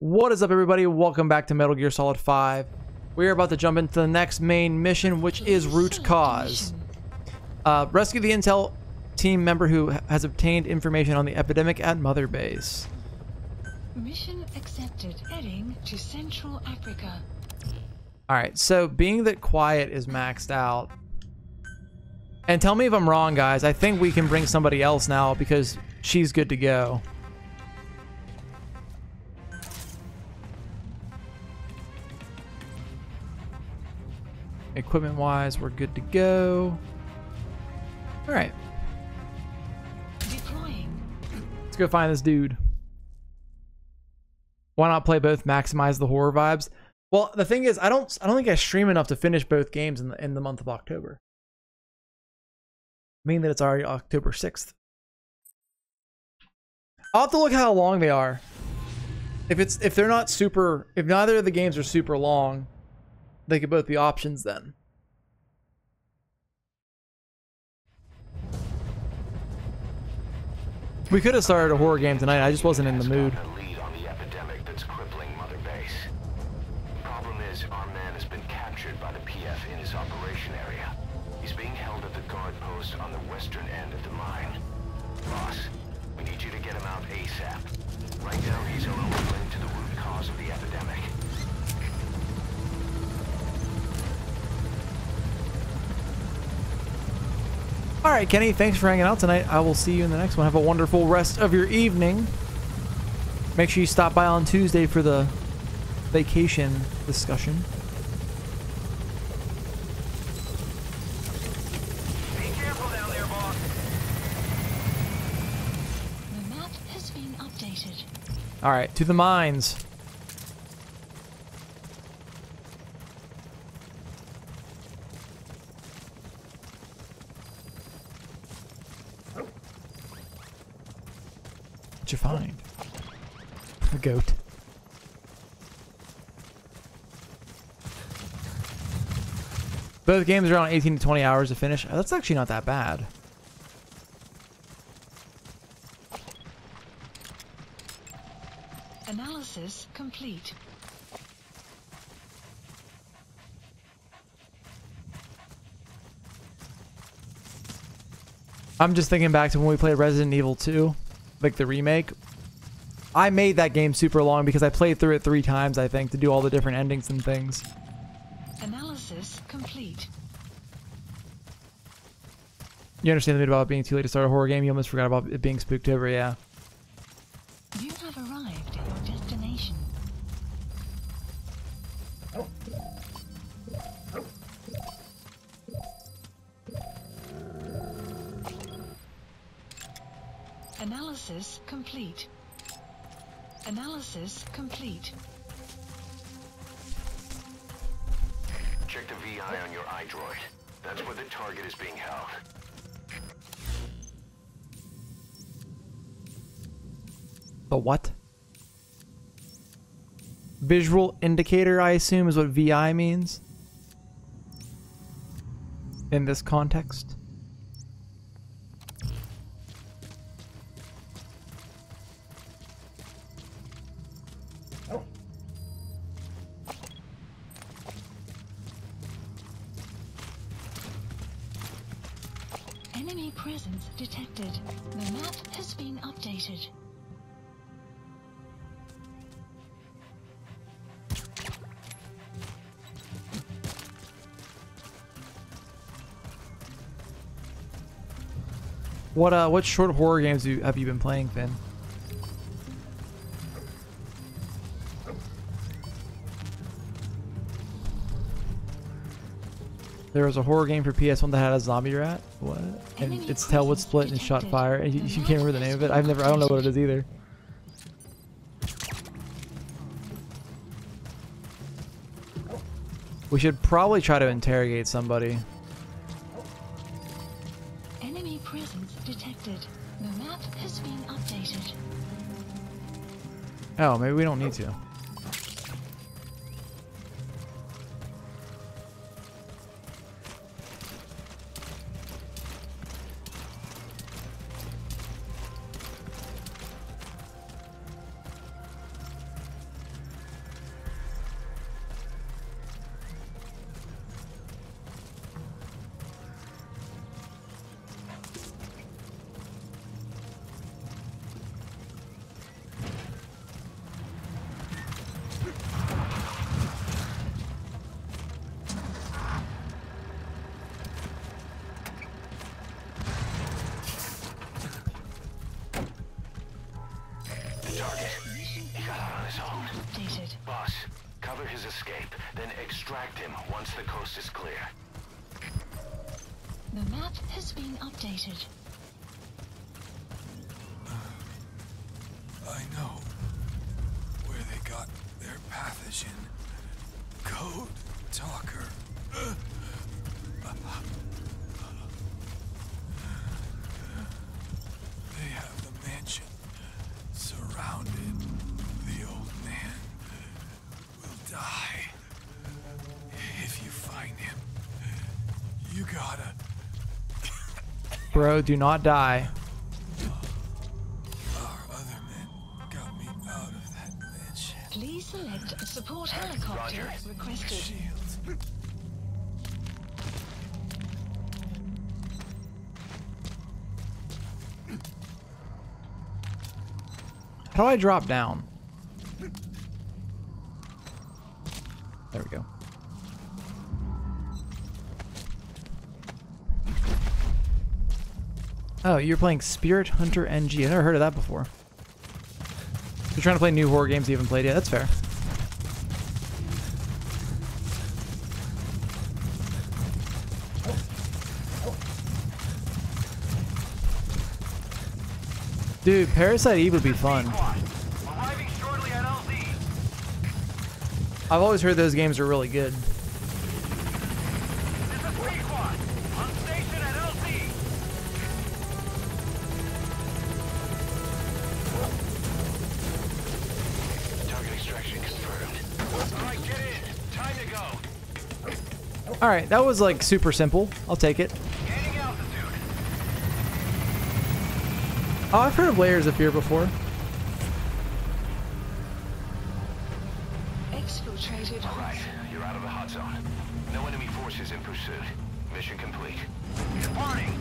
What is up, everybody? Welcome back to Metal Gear Solid 5. We are about to jump into the next main mission, which is Root Cause. Uh, rescue the intel team member who has obtained information on the epidemic at Mother Base. Mission accepted. Heading to Central Africa. Alright, so being that Quiet is maxed out, and tell me if I'm wrong, guys, I think we can bring somebody else now because she's good to go. Equipment wise, we're good to go. All right, let's go find this dude. Why not play both? Maximize the horror vibes. Well, the thing is, I don't, I don't think I stream enough to finish both games in the in the month of October. Meaning that it's already October sixth. I'll have to look how long they are. If it's if they're not super, if neither of the games are super long, they could both be options then. We could have started a horror game tonight. I just wasn't in the mood. A lead on the epidemic that's crippling Mother Base. Problem is, our man has been captured by the PF in his operation area. He's being held at the guard post on the western end of the mine. Boss, we need you to get him out ASAP. Right now, he's our All right, Kenny, thanks for hanging out tonight. I will see you in the next one. Have a wonderful rest of your evening. Make sure you stop by on Tuesday for the vacation discussion. Be careful down there, boss. The map has been updated. All right, to the mines. What'd you find? A goat. Both games are on 18 to 20 hours to finish. Uh, That's actually not that bad. Analysis complete. I'm just thinking back to when we played Resident Evil 2, like the remake. I made that game super long because I played through it three times, I think, to do all the different endings and things. Complete. You understand the bit about being too late to start a horror game? You almost forgot about it being Spooktober, yeah. Visual indicator, I assume, is what VI means? In this context? What uh, what short horror games do, have you been playing, Finn? There was a horror game for PS1 that had a zombie rat. What? And its tail would presence split and shot fire. And you, you can't remember the name of it. I've never. I don't know what it is either. We should probably try to interrogate somebody. The map updated. Oh, maybe we don't need to. Talker. They have the mansion surrounded. The old man will die. If you find him, you gotta. Bro, do not die. How do I drop down? There we go. Oh, you're playing Spirit Hunter NG. I've never heard of that before. You're trying to play new horror games you haven't played yet. That's fair. Dude, Parasite Eve would be fun. I've always heard those games are really good. This is Pequod. On station at LZ. Target extraction confirmed. All right, get in. Time to go. All right, that was like super simple. I'll take it. Oh, I've heard of layers of fear before. Exfiltrated. All right, you're out of the hot zone. No enemy forces in pursuit. Mission complete. Departing.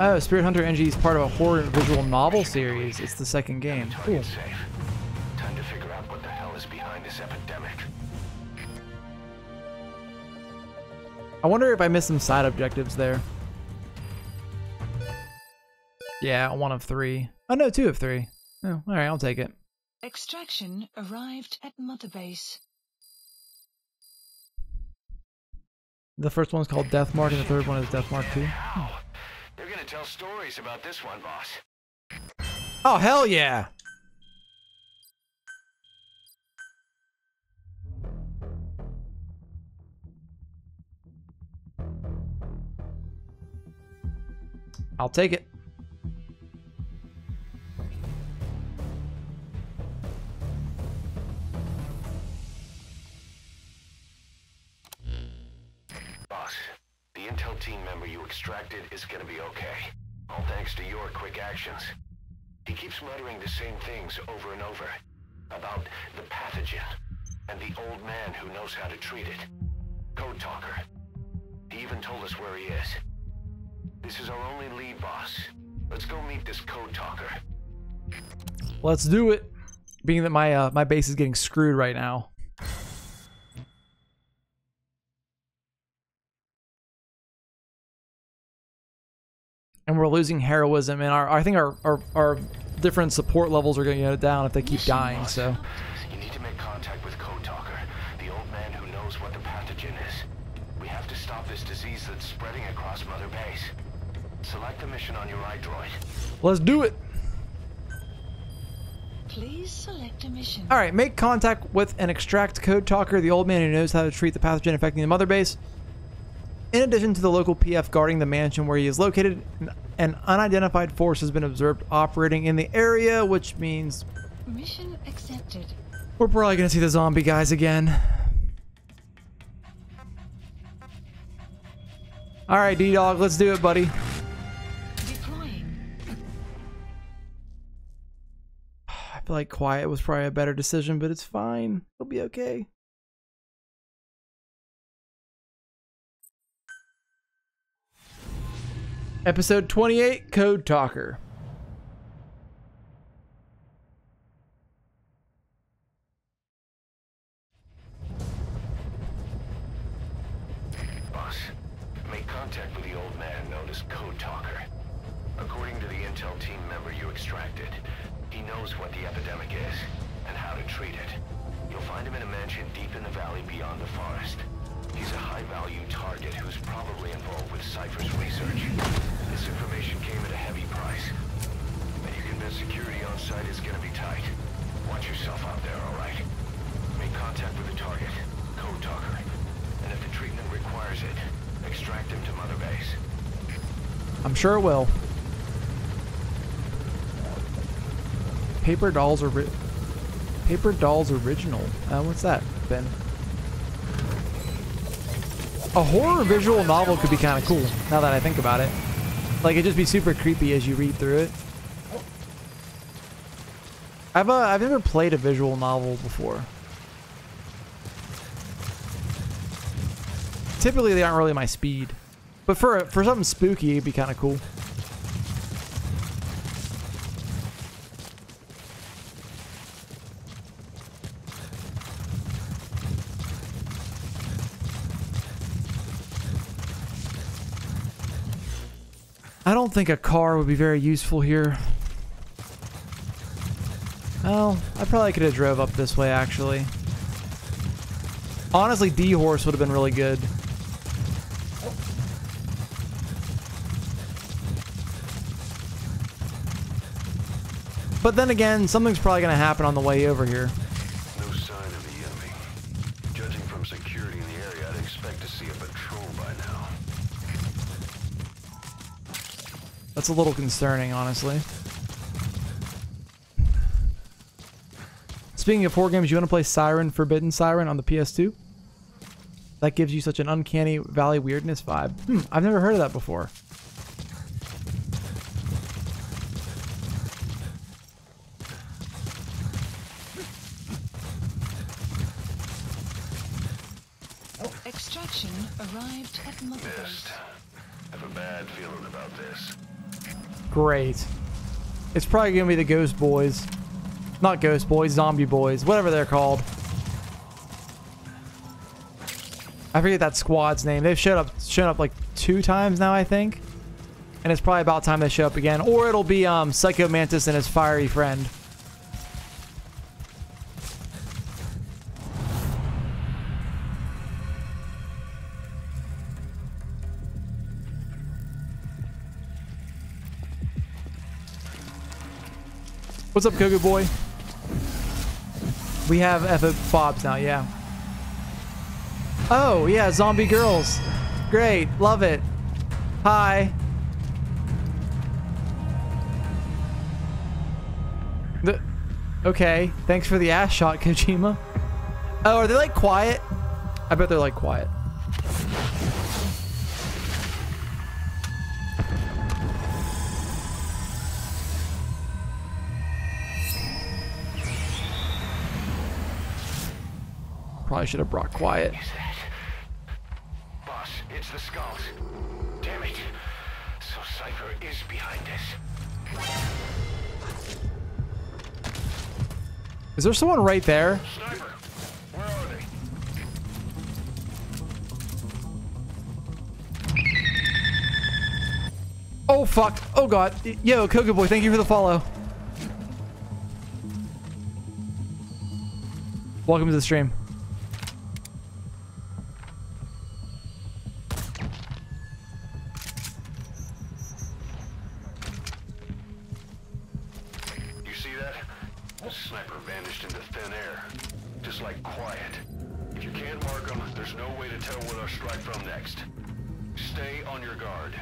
Oh, Spirit Hunter NG is part of a horror visual novel series. It's the second game. Cool. Safe. Time to figure out what the hell is behind this epidemic. I wonder if I missed some side objectives there. Yeah, one of three. Oh no, two of three. Oh, all right, I'll take it. Extraction arrived at Mother Base. The first one's called Death Mark, and the third one is Death Mark 2. Wow. They're gonna tell stories about this one, boss. Oh, hell yeah! I'll take it. Intel team member you extracted is gonna be okay. All thanks to your quick actions. He keeps muttering the same things over and over. About the pathogen, and the old man who knows how to treat it. Code Talker. He even told us where he is. This is our only lead, boss. Let's go meet this Code Talker. Let's do it. Being that my uh, my base is getting screwed right now. And we're losing heroism, and our I think our our, our different support levels are going to get down if they keep dying. So You need to make contact with Code Talker, the old man who knows what the pathogen is. We have to stop this disease that's spreading across Mother Base. Select the mission on your iDroid. let's do it. Please select a mission. All right, make contact with and extract Code Talker, the old man who knows how to treat the pathogen affecting the mother base. In addition to the local PF guarding the mansion where he is located, an- unidentified force has been observed operating in the area, which means Mission accepted. we're probably going to see the zombie guys again. All right, D-Dog, let's do it, buddy. Deploying. I feel like quiet was probably a better decision, but it's fine. It'll be okay. Episode 28 Code Talker. Sure it will. Paper Dolls ori- Paper Dolls Original. Uh, what's that, Ben? A horror visual novel could be kind of cool, now that I think about it. Like, it'd just be super creepy as you read through it. I've, uh, I've never played a visual novel before. Typically, they aren't really my speed. But for, for something spooky, it'd be kind of cool. I don't think a car would be very useful here. Well, I probably could have drove up this way, actually. Honestly, D-Horse would have been really good. But then again, something's probably going to happen on the way over here. No sign of the enemy. Judging from security in the area, I'd expect to see a patrol by now. That's a little concerning, honestly. Speaking of horror games, you want to play Siren Forbidden Siren on the PS2? That gives you such an uncanny valley weirdness vibe. Hmm, I've never heard of that before. Extraction arrived at Mother Base. Missed. Have a bad feeling about this. Great. It's probably going to be the Ghost Boys. Not Ghost Boys, Zombie Boys, whatever they're called. I forget that squad's name. They've showed up shown up like two times now, I think. And it's probably about time they show up again. Or it'll be um, Psycho Mantis and his fiery friend. What's up, Kogu boy? We have F Bobs now, yeah. Oh, yeah, zombie girls. Great, love it. Hi. The, okay, thanks for the ass shot, Kojima. Oh, are they like quiet? I bet they're like quiet. Probably should have brought quiet. Is that? Boss, it's the skulls. Damn it. So Cypher is behind this. Is there someone right there? Sniper, where are they? Oh fuck. Oh god. Yo, Koga boy, thank you for the follow. Welcome to the stream. Vanished into thin air. Just like quiet. If you can't mark them, there's no way to tell where they'll strike from next. Stay on your guard.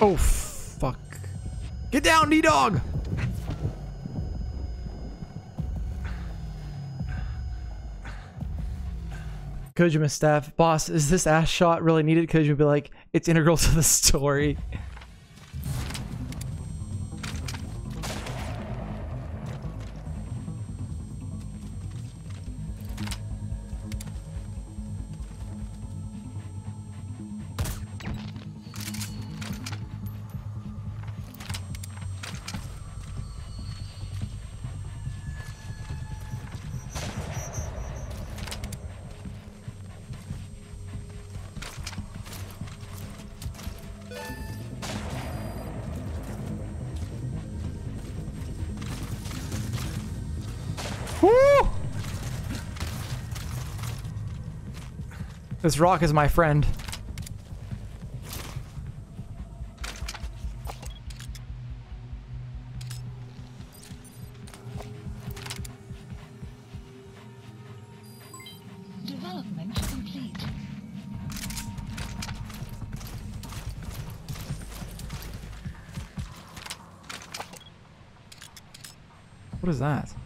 Oh fuck. Get down, D-Dog! Kojima staff, boss, is this ass shot really needed? Kojima be like, it's integral to the story. This rock is my friend. Development complete. What is that?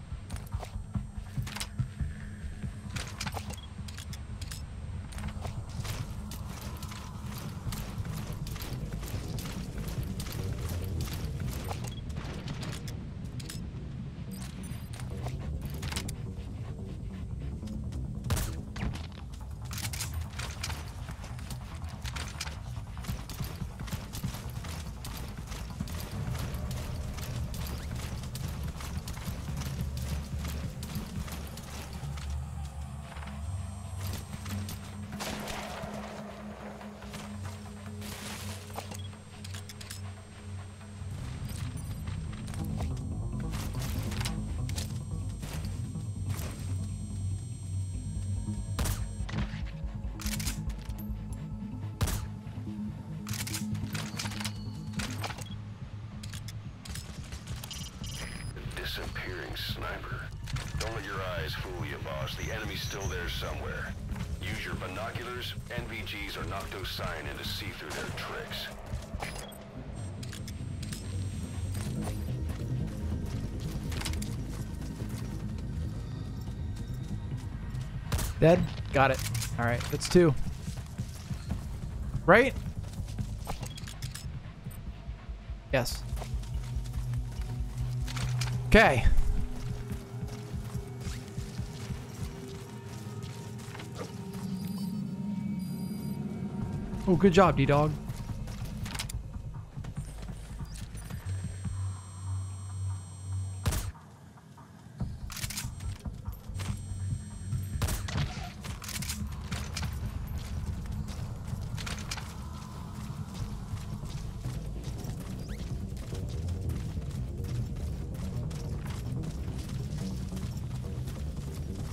Dead? Got it. Alright, that's two. Right? Yes. Okay. Oh, good job, D-Dog.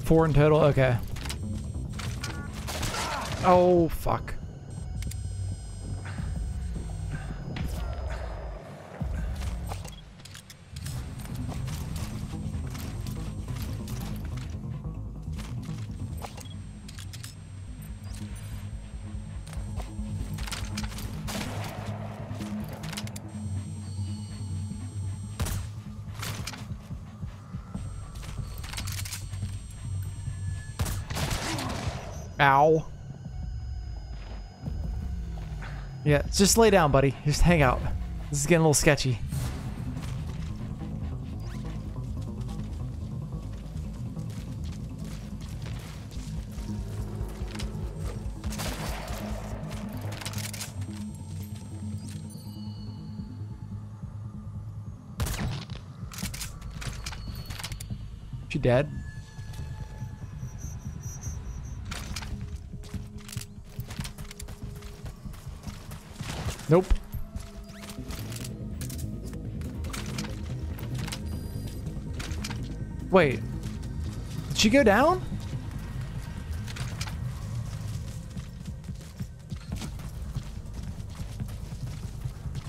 Four in total? Okay. Oh, fuck. Yeah, just lay down, buddy. Just hang out. This is getting a little sketchy. She dead? Nope. Wait. Did she go down?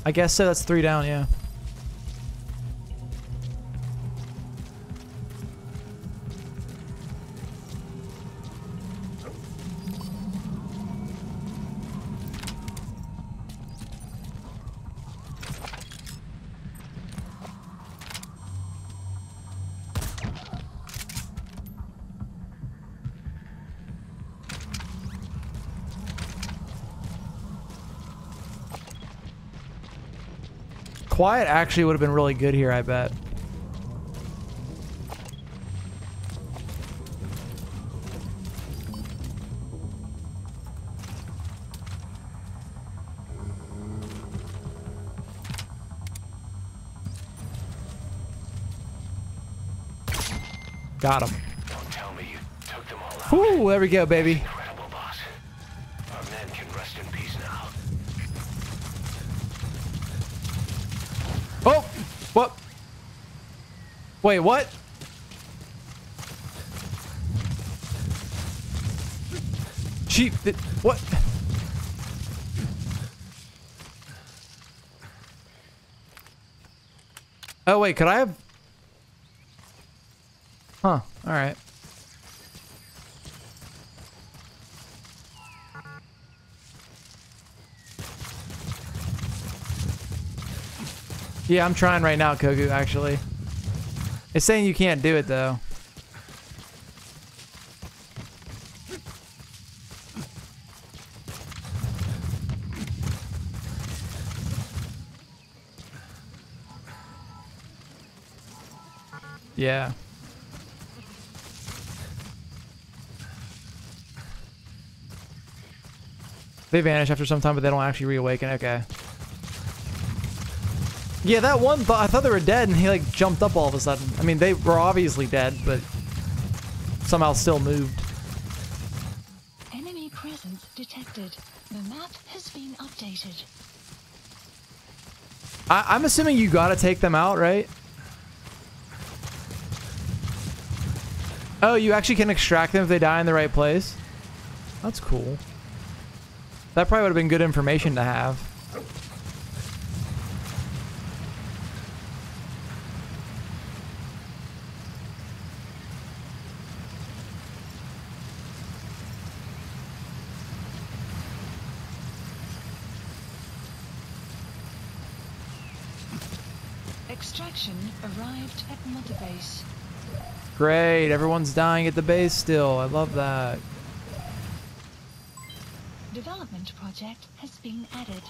I guess so. That's three down, yeah. Quiet actually would have been really good here, I bet. Got him. Don't tell me you took them all out. Whoo, there we go, baby. Wait, what? She... What? Oh, wait, could I have... Huh, alright. Yeah, I'm trying right now, Kogu, actually. It's saying you can't do it, though. Yeah. They vanish after some time, but they don't actually reawaken. Okay. Yeah, that one thought I thought they were dead, and he like jumped up all of a sudden. I mean, they were obviously dead, but somehow still moved. Enemy presence detected. The map has been updated. I, I'm assuming you gotta take them out, right? Oh, you actually can extract them if they die in the right place? That's cool. That probably would have been good information to have. Extraction arrived at Mother Base. Great, everyone's dying at the base still. I love that. Development project has been added.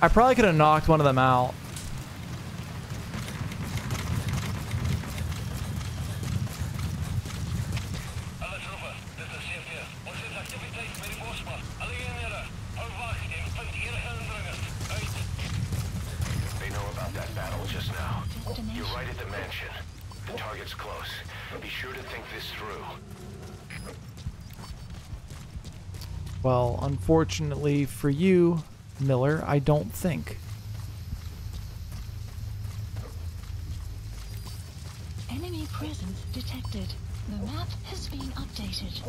I probably could have knocked one of them out. Alle troepen, dit is CFD. Ons is activiteit met die bosma. Alle eenhede, hou wag en vind enige indringers. Uit. They know about that battle just now. You're Destination. right at the mansion. The target's close. Be sure to think this through. Well, unfortunately for you, Miller, I don't think. Enemy presence detected. The map has been updated.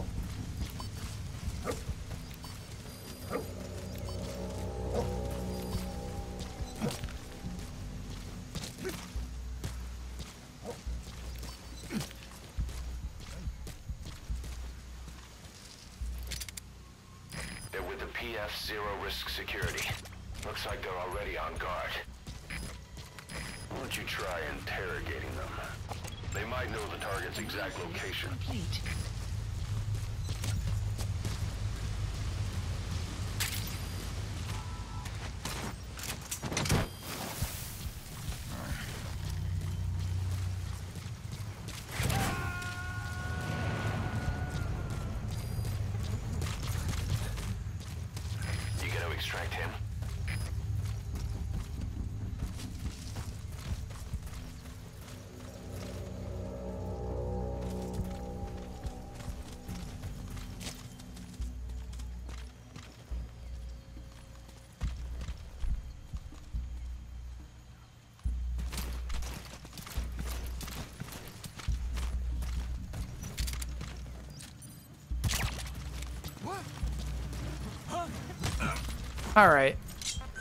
All right.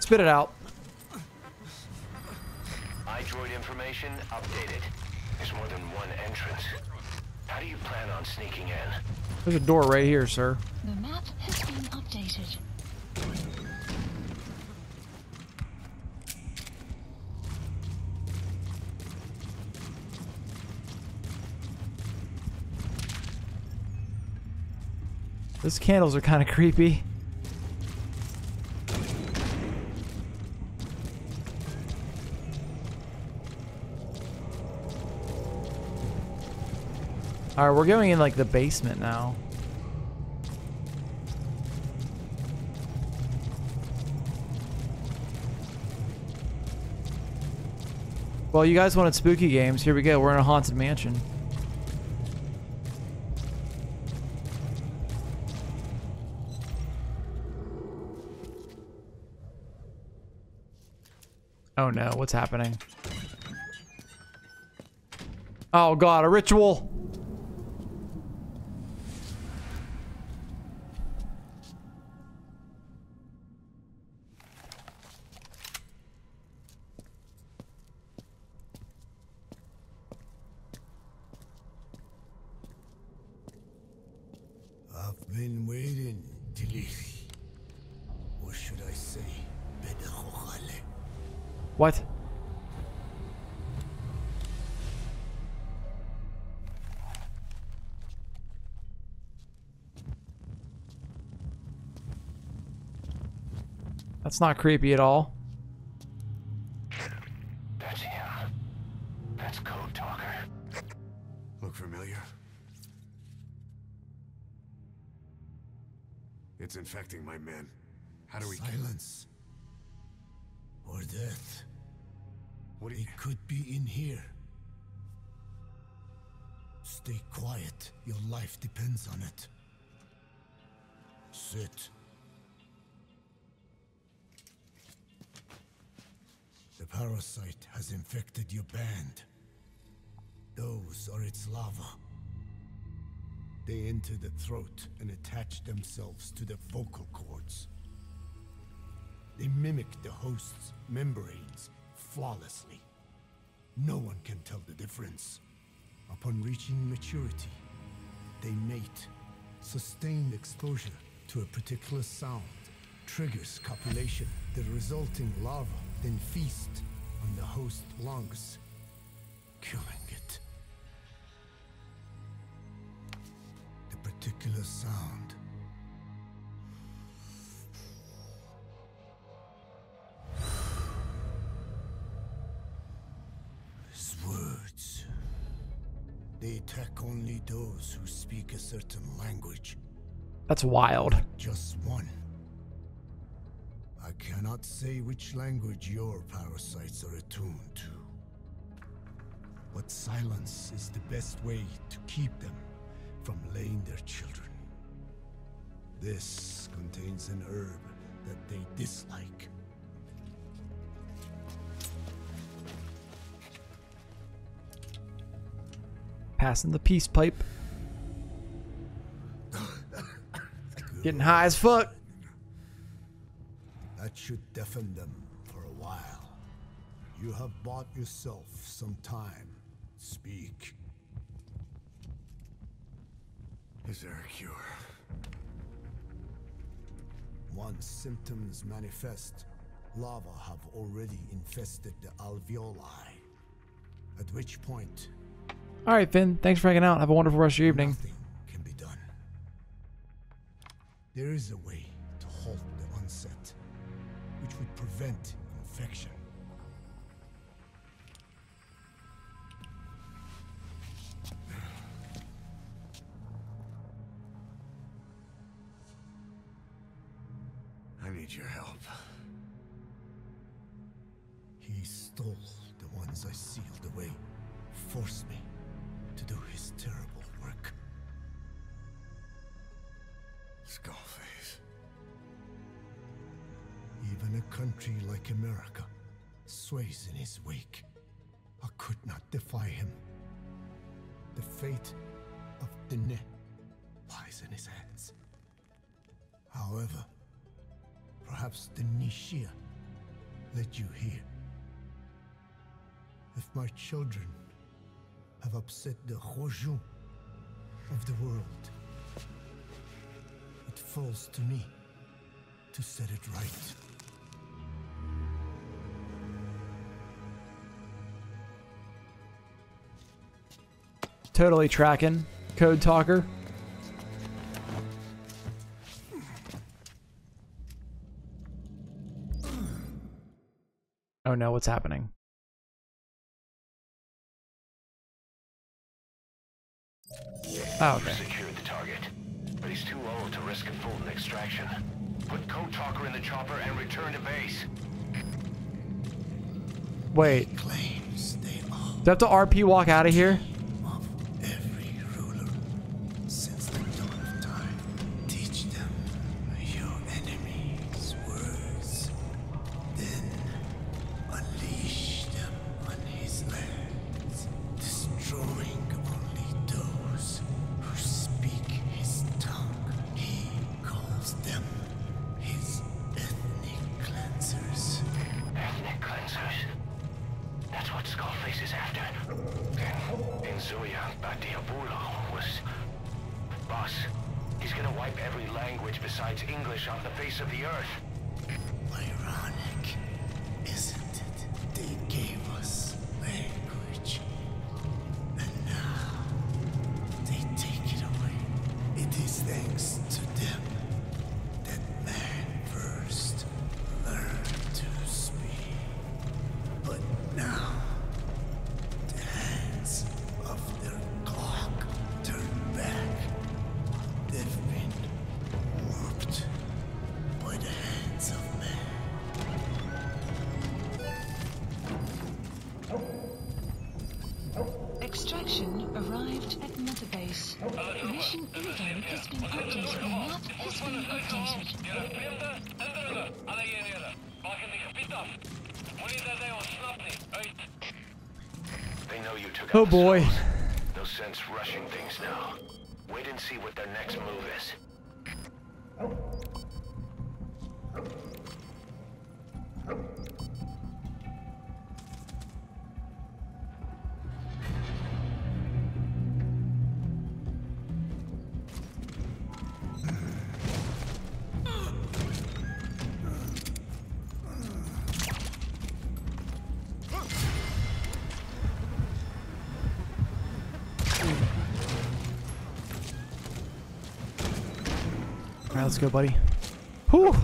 Spit it out. iDroid information updated. There's more than one entrance. How do you plan on sneaking in? There's a door right here, sir. The map has been updated. Those candles are kind of creepy. Alright, we're going in like the basement now. Well, you guys wanted spooky games. Here we go. We're in a haunted mansion. Oh no, what's happening? Oh god, a ritual. I've been Tilisi. Or should I say, Bedachochale. What? That's not creepy at all. Your band. Those are its larvae. They enter the throat and attach themselves to the vocal cords. They mimic the host's membranes flawlessly. No one can tell the difference. Upon reaching maturity, they mate. Sustained exposure to a particular sound triggers copulation. The resulting larva then feast on the host lungs, killing it. The particular sound is words. They attack only those who speak a certain language. That's wild. Just one. I cannot say which language your parasites are attuned to. But silence is the best way to keep them from laying their children. This contains an herb that they dislike. Passing the peace pipe. Getting high as fuck. That should deafen them for a while. You have bought yourself some time. Speak. Is there a cure? Once symptoms manifest, larvae have already infested the alveoli. At which point, All right, Finn. Thanks for hanging out. Have a wonderful rest of your evening. nothing can be done. There is a way prevent infection. I need your help. He stole the ones I sealed away, forced me to do his terrible work. Country like America sways in his wake. I could not defy him. The fate of Diné lies in his hands. However, perhaps the Niłchʼi led you here. If my children have upset the hózhǫ́ of the world, it falls to me to set it right. Totally tracking. Code talker. Oh no, what's happening? Oh, okay. Secured the target, but he's too old to risk a full extraction. Put Code Talker in the chopper and return to base. Wait. Claims they Do I have to RP walk out of here? Oh boy. No sense rushing things now. Wait and see what their next move is. All let's go, buddy. Whew.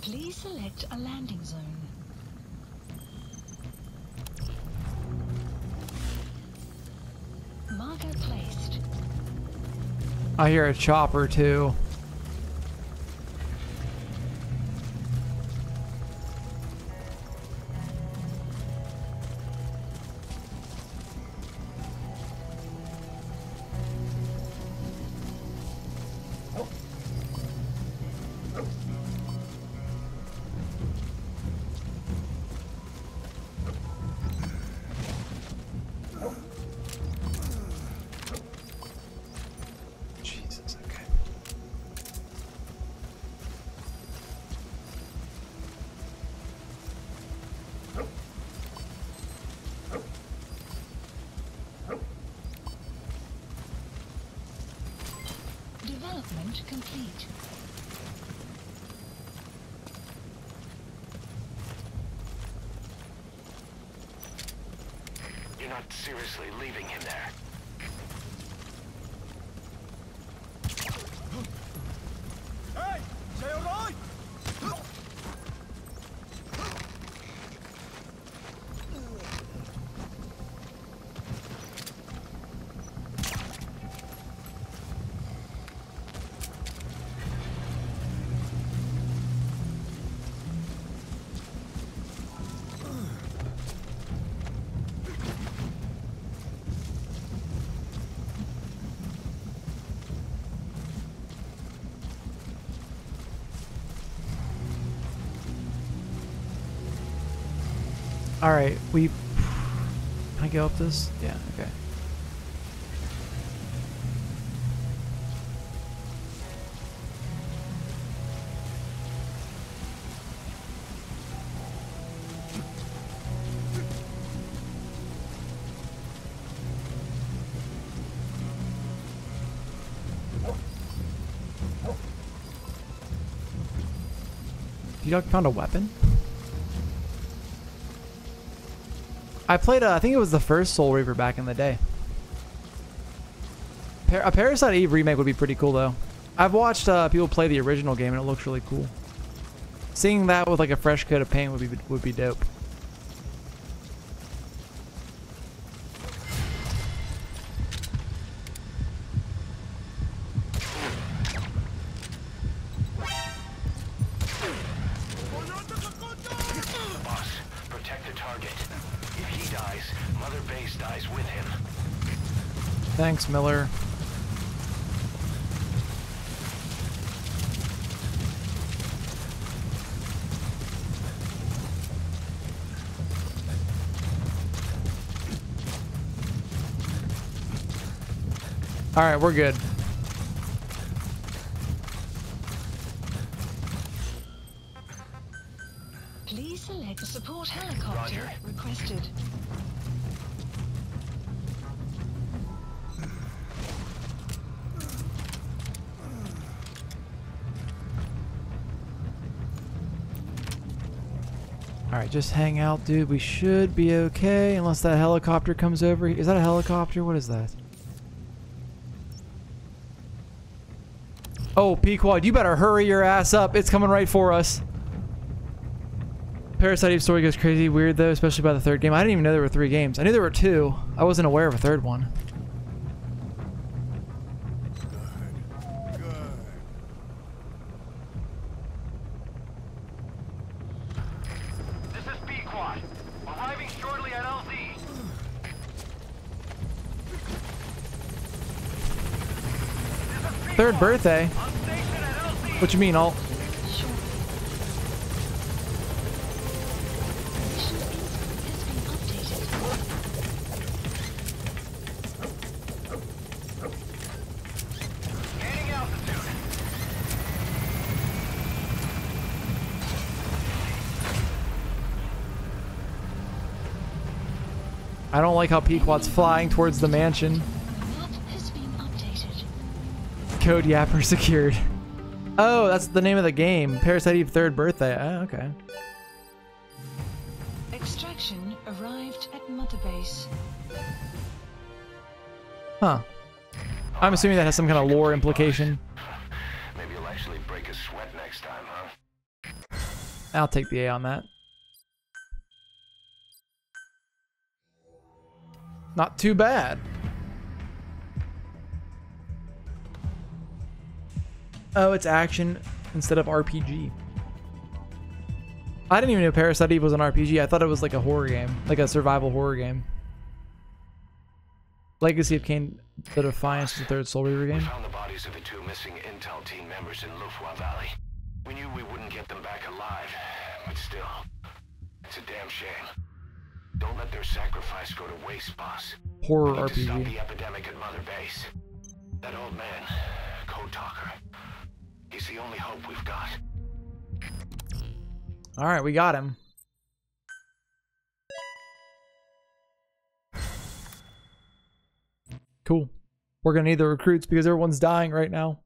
Please select a landing zone. Marker placed. I hear a chopper too. Complete. You're not seriously leaving him there. All right, we. Can I go up this? Yeah. Okay. You found a weapon? I played, uh, I think it was the first Soul Reaver back in the day. Par a Parasite Eve remake would be pretty cool, though. I've watched uh, people play the original game, and it looks really cool. Seeing that with like a fresh coat of paint would be would be dope. Right, we're good. Please select the support helicopter requested. All right, just hang out, dude. We should be okay unless that helicopter comes over. Is that a helicopter? What is that? Oh, Pequod, you better hurry your ass up. It's coming right for us. Parasite Eve story goes crazy weird though, especially by the third game. I didn't even know there were three games. I knew there were two. I wasn't aware of a third one. This is Pequod. Arriving shortly at LZ. Third birthday? On station at LZ. What you mean, alt? Sure. Mission info has been updated. Gaining altitude. I don't like how Pequod's flying towards the mansion. Map has been updated. Code Yapper secured. Oh, that's the name of the game. Parasite Eve third birthday. Oh, okay. Extraction arrived at Mother Base. Huh. I'm assuming that has some kind of lore implication. Maybe you'll actually break a sweat next time, huh? I'll take the A on that. Not too bad. Oh, it's action instead of RPG. I didn't even know Parasite Eve was an RPG. I thought it was like a horror game, like a survival horror game. Legacy of Kain, The Defiance, is the third Soul Reaver game. We found the bodies of the two missing Intel team members in Lufwa Valley. We knew we wouldn't get them back alive, but still, it's a damn shame. Don't let their sacrifice go to waste, boss. Horror to stop RPG. the epidemic at Mother Base. That old man, Code Talker. He's the only hope we've got. All right, we got him. Cool. We're gonna need the recruits because everyone's dying right now.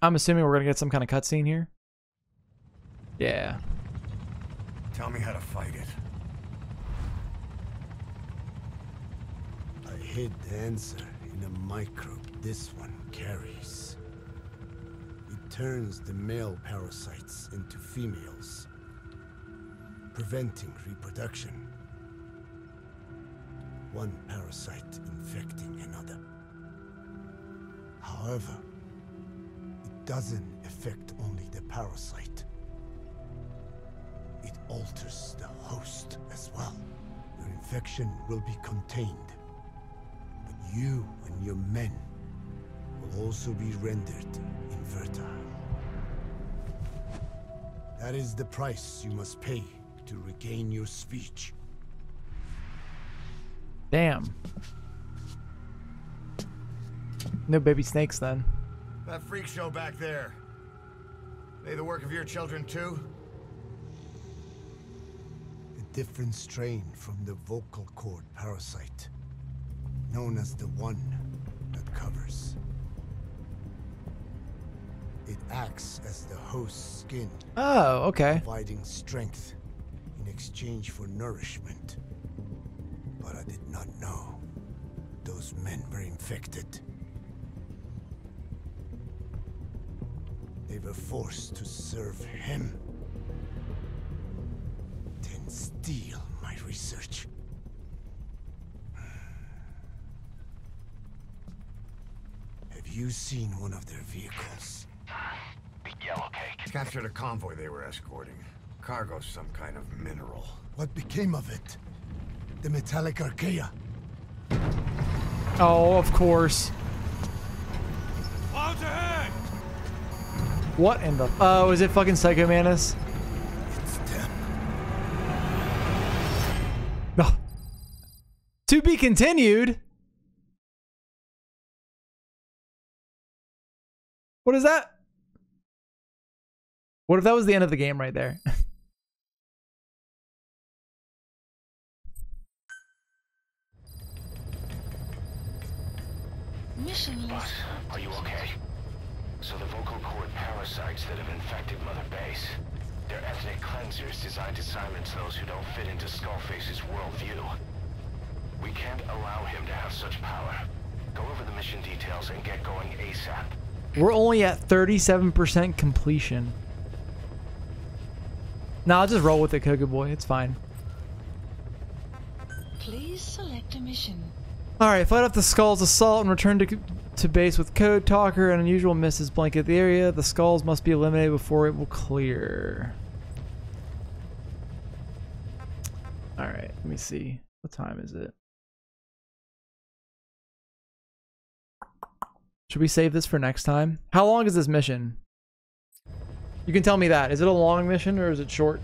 I'm assuming we're gonna get some kind of cutscene here. Yeah. Tell me how to fight it. I hid the answer in a microbe this one carries. It turns the male parasites into females, preventing reproduction. One parasite infecting another. However, it doesn't affect only the parasite. It alters the host as well. Your infection will be contained. But you and your men will also be rendered infertile. That is the price you must pay to regain your speech. Damn. No baby snakes then. That freak show back there. They the work of your children too? A different strain from the vocal cord parasite, known as the one that covers. It acts as the host's skin, Oh, okay. providing strength in exchange for nourishment. But I did not know those men were infected. They were forced to serve him. you seen one of their vehicles? Big yellow cake. Captured a convoy they were escorting. Cargo some kind of mineral. What became of it? The metallic archaea. Oh, of course. Clouds ahead! What in the... Oh, is it fucking Psycho Mantis? It's them. No. Oh. To be continued. What is that? What if that was the end of the game right there? Mission Boss, are you okay? So the vocal cord parasites that have infected Mother Base. They're ethnic cleansers designed to silence those who don't fit into Skullface's worldview. We can't allow him to have such power. Go over the mission details and get going ASAP. We're only at 37% completion. Nah, I'll just roll with it, Koga boy. It's fine. Please select a mission. Alright, fight off the Skull's assault and return to, to base with Code Talker. An unusual mists blanket the area. The Skulls must be eliminated before it will clear. Alright, let me see. What time is it? Should we save this for next time? How long is this mission? You can tell me that. Is it a long mission or is it short?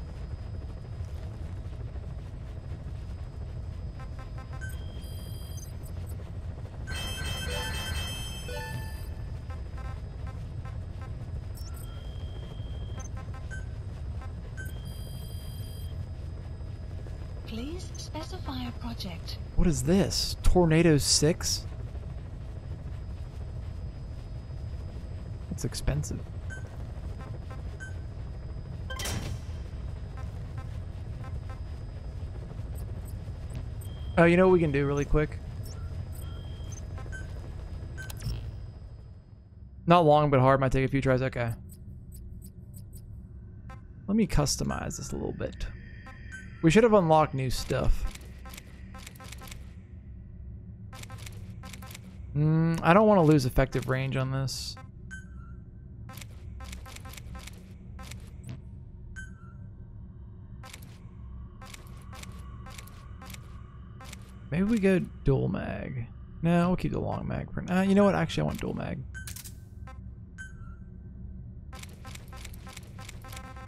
Please specify a project. What is this? Tornado 6? It's expensive. Oh, you know what we can do really quick? Not long, but hard. Might take a few tries. Okay. Let me customize this a little bit. We should have unlocked new stuff. Mm, I don't want to lose effective range on this. Maybe we go dual mag. No, we'll keep the long mag for now. You know what? Actually, I want dual mag.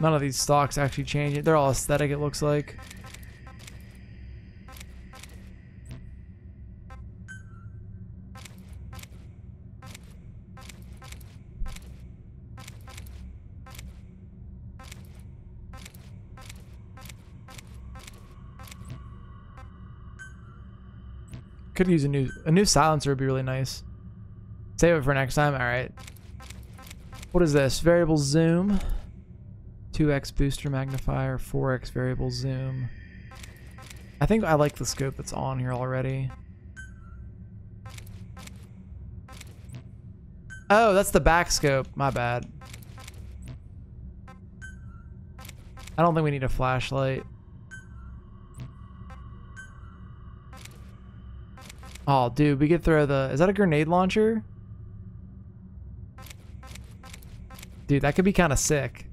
None of these stocks actually change it. They're all aesthetic, it looks like. Could use a new a new silencer would be really nice. Save it for next time. All right. What is this? Variable zoom. 2x booster magnifier, 4x variable zoom. I think I like the scope that's on here already. Oh, that's the back scope. My bad. I don't think we need a flashlight. Oh, dude, we could throw the... Is that a grenade launcher? Dude, that could be kind of sick.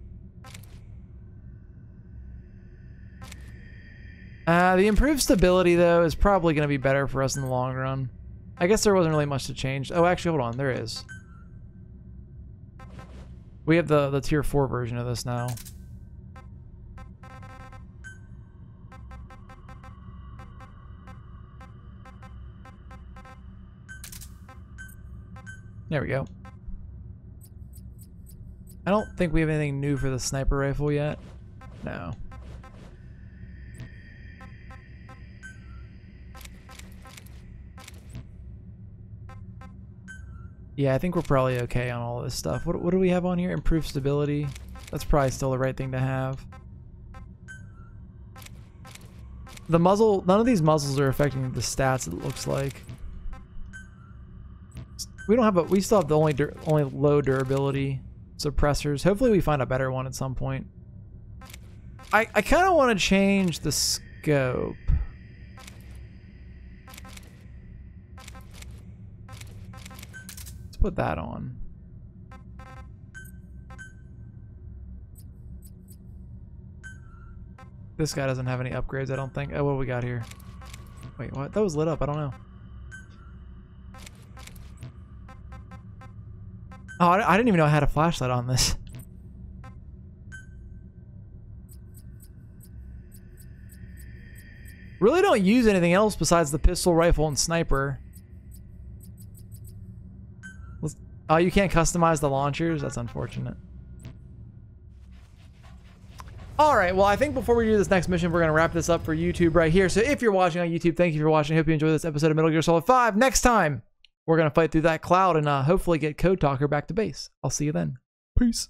Uh, the improved stability, though, is probably going to be better for us in the long run. I guess there wasn't really much to change. Oh, actually, hold on. There is. We have the, the tier 4 version of this now. There we go. I don't think we have anything new for the sniper rifle yet. No. Yeah, I think we're probably okay on all this stuff. What, what do we have on here? Improved stability. That's probably still the right thing to have. The muzzle, none of these muzzles are affecting the stats, it looks like. We don't have a, we still have the only, only low durability suppressors. Hopefully we find a better one at some point. I, I kind of want to change the scope. Let's put that on. This guy doesn't have any upgrades, I don't think. Oh, what we got here? Wait, what? That was lit up. I don't know. Oh, I didn't even know I had a flashlight on this. Really don't use anything else besides the pistol, rifle, and sniper. Let's- Oh, you can't customize the launchers? That's unfortunate. All right, well, I think before we do this next mission, we're going to wrap this up for YouTube right here. So if you're watching on YouTube, thank you for watching. I Hope you enjoyed this episode of Metal Gear Solid 5. Next time, we're going to fight through that cloud and uh, hopefully get Code Talker back to base. I'll see you then. Peace.